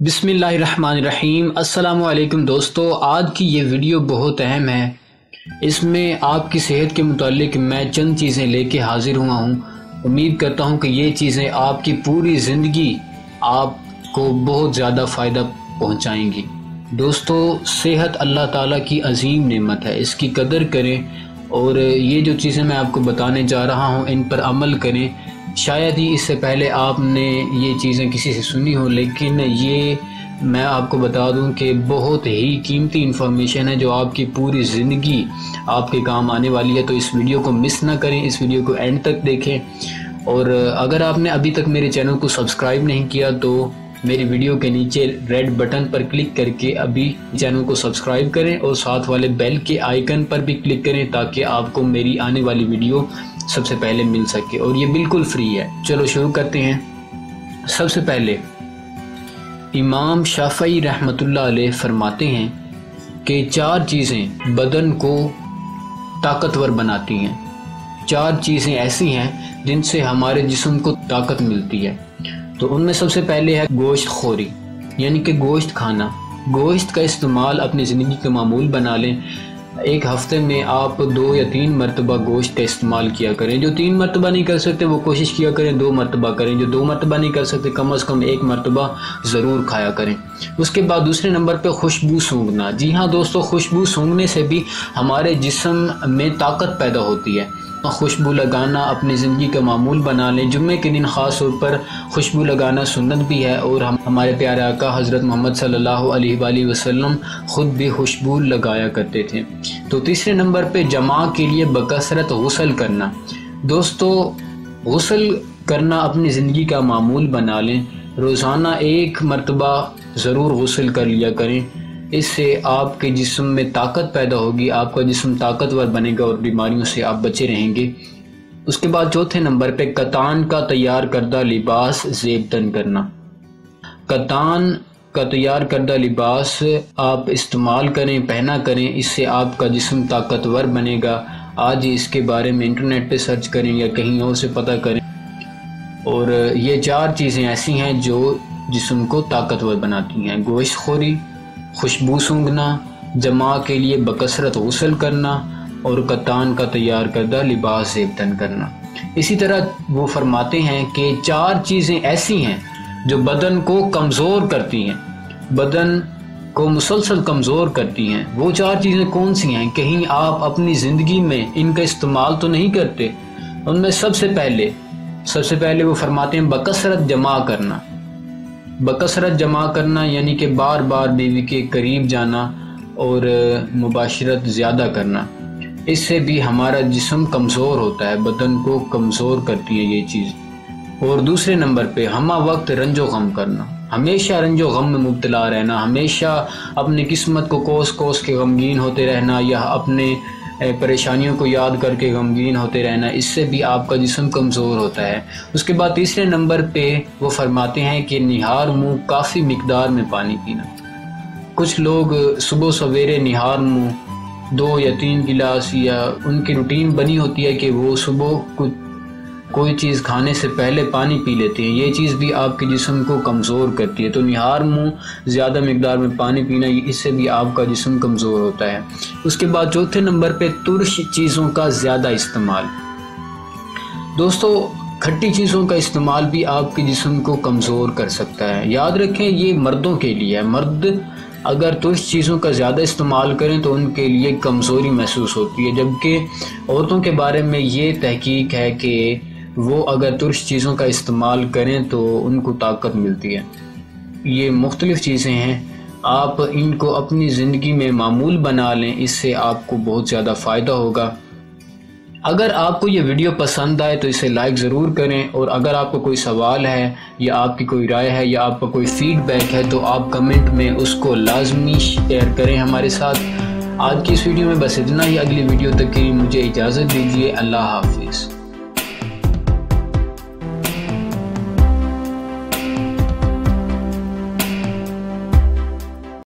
بسم اللہ الرحمن الرحیم۔ السلام علیکم دوستو، آج کی یہ ویڈیو بہت اہم ہے۔ اس میں آپ کی صحت کے متعلق میں چند چیزیں لے کے حاضر ہوا ہوں۔ امید کرتا ہوں کہ یہ چیزیں آپ کی پوری زندگی آپ کو بہت زیادہ فائدہ پہنچائیں گی۔ دوستو، صحت اللہ تعالیٰ کی عظیم نعمت ہے۔ اس کی قدر کریں اور یہ جو چیزیں میں آپ کو بتانے جا رہا ہوں، ان پر عمل کریں۔ شاید ہی اس سے پہلے آپ نے یہ چیزیں کسی سے سنی ہو لیکن یہ میں آپ کو بتا دوں کہ بہت ہی قیمتی انفارمیشن ہے جو آپ کی پوری زندگی آپ کے کام آنے والی ہے۔ تو اس ویڈیو کو مس نہ کریں، اس ویڈیو کو اینڈ تک دیکھیں۔ اور اگر آپ نے ابھی تک میرے چینل کو سبسکرائب نہیں کیا تو میری ویڈیو کے نیچے ریڈ بٹن پر کلک کر کے ابھی چینل کو سبسکرائب کریں اور ساتھ والے بیل کے آئیکن پر بھی کلک کریں تاکہ آپ کو میری آنے والی ویڈیو سب سے پہلے مل سکے اور یہ بالکل فری ہے۔ چلو شروع کرتے ہیں۔ سب سے پہلے، امام شافعی رحمت اللہ علیہ فرماتے ہیں کہ چار چیزیں بدن کو طاقتور بناتی ہیں۔ چار چیزیں ایسی ہیں جن سے ہمارے جسم کو طاقت ملتی ہے۔ تو ان میں سب سے پہلے ہے گوشت خوری یعنی کہ گوشت کھانا۔ گوشت کا استعمال اپنی زندگی کا معمول بنا لیں۔ ایک ہفتے میں آپ دو یا تین مرتبہ گوشت کا استعمال کیا کریں۔ جو تین مرتبہ نہیں کر سکتے، وہ کوشش کیا کریں، دو مرتبہ کریں۔ جو دو مرتبہ نہیں کر سکتے، کم از کم ایک مرتبہ ضرور کھایا کریں۔ اس کے بعد دوسرے نمبر پہ خوشبو سونگنا۔ جی ہاں دوستو، خوشبو سونگنے سے بھی ہمارے جسم میں طاقت پیدا ہوتی ہے۔ خوشبو لگانا اپنی زندگی کا معمول بنا لیں۔ جمعے کے دن خاص طور پر خوشبو لگانا سنت بھی ہے اور ہم ہمارے پیارے آقا حضرت محمد صلی اللہ علیہ وآلہ وسلم خود بھی خوشبو لگایا کرتے تھے۔ تو تیسرے نمبر پہ جمع کے لیے بکثرت غسل کرنا۔ دوستو، غسل کرنا اپنی زندگی کا معمول بنا لیں۔ روزانہ ایک مرتبہ ضرور غسل کر لیا کریں۔ اس سے آپ کے جسم میں طاقت پیدا ہوگی، آپ کا جسم طاقتور بنے گا اور بیماریوں سے آپ بچے رہیں گے۔ اس کے بعد چوتھے نمبر پہ کتان کا تیار کردہ لباس زیب تن کرنا۔ کتان کا تیار کردہ لباس آپ استعمال کریں، پہنا کریں، اس سے آپ کا جسم طاقتور بنے گا۔ آج اس کے بارے میں انٹرنیٹ پہ سرچ کریں یا کہیں اور سے پتہ کریں۔ اور یہ چار چیزیں ایسی ہیں جو جسم کو طاقتور بناتی ہیں۔ گوشت خوری خوشبو سونگنا جمع کے لیے بکثرت غسل کرنا اور کتان کا تیار کردہ لباس زیبتن کرنا۔ اسی طرح وہ فرماتے ہیں کہ چار چیزیں ایسی ہیں جو بدن کو کمزور کرتی ہیں۔ بدن کو مسلسل کمزور کرتی ہیں۔ وہ چار چیزیں کون سی ہیں؟ کہیں آپ اپنی زندگی میں ان کا استعمال تو نہیں کرتے؟ ان میں سب سے پہلے، سب سے پہلے وہ فرماتے ہیں بکثرت جمع کرنا۔ بکثرت جمع کرنا یعنی کہ بار بار بیوی کے قریب جانا اور مباشرت زیادہ کرنا۔ اس سے بھی ہمارا جسم کمزور ہوتا ہے، بدن کو کمزور کرتی ہے یہ چیز۔ اور دوسرے نمبر پہ، ہمہ وقت رنج و غم کرنا۔ ہمیشہ رنج و غم میں مبتلا رہنا، ہمیشہ اپنی قسمت کو کوس کوس کے غمگین ہوتے رہنا یا اپنے پریشانیوں کو یاد کر کے غمگین ہوتے رہنا، اس سے بھی آپ کا جسم کمزور ہوتا ہے۔ اس کے بعد تیسرے نمبر پہ وہ فرماتے ہیں کہ نہار منہ کافی مقدار میں پانی پینا۔ کچھ لوگ صبح سویرے نہار منہ دو یا تین گلاس یا ان کی روٹین بنی ہوتی ہے کہ وہ صبح کچھ کوئی چیز کھانے سے پہلے پانی پی لیتے ہیں۔ یہ چیز بھی آپ کے جسم کو کمزور کرتی ہے۔ تو نہار، منہ، زیادہ مقدار میں پانی پینا اس سے بھی آپ کا جسم کمزور ہوتا ہے۔ اس کے بعد چوتھے نمبر پہ ترش چیزوں کا زیادہ استعمال۔ دوستو، کھٹی چیزوں کا استعمال بھی آپ کے جسم کو کمزور کر سکتا ہے۔ یاد رکھیں، یہ مردوں کے لیے ہے۔ مرد اگر ترش چیزوں کا زیادہ استعمال کریں تو ان کے لیے کمزوری محسوس ہوتی ہے۔ جبکہ عورتوں کے بارے میں یہ تحقیق ہے کہ وہ اگر ترش چیزوں کا استعمال کریں تو ان کو طاقت ملتی ہے۔ یہ مختلف چیزیں ہیں۔ آپ ان کو اپنی زندگی میں معمول بنا لیں، اس سے آپ کو بہت زیادہ فائدہ ہوگا۔ اگر آپ کو یہ ویڈیو پسند آئے تو اسے لائک ضرور کریں۔ اور اگر آپ کو کوئی سوال ہے، یا آپ کی کوئی رائے ہے، یا آپ کا کوئی فیڈ بیک ہے، تو آپ کمنٹ میں اس کو لازمی شیئر کریں ہمارے ساتھ۔ آج کی اس ویڈیو میں بس اتنا ہی۔ اگلی ویڈیو تک کی مجھے اجازت دیجیے۔ اللہ حافظ۔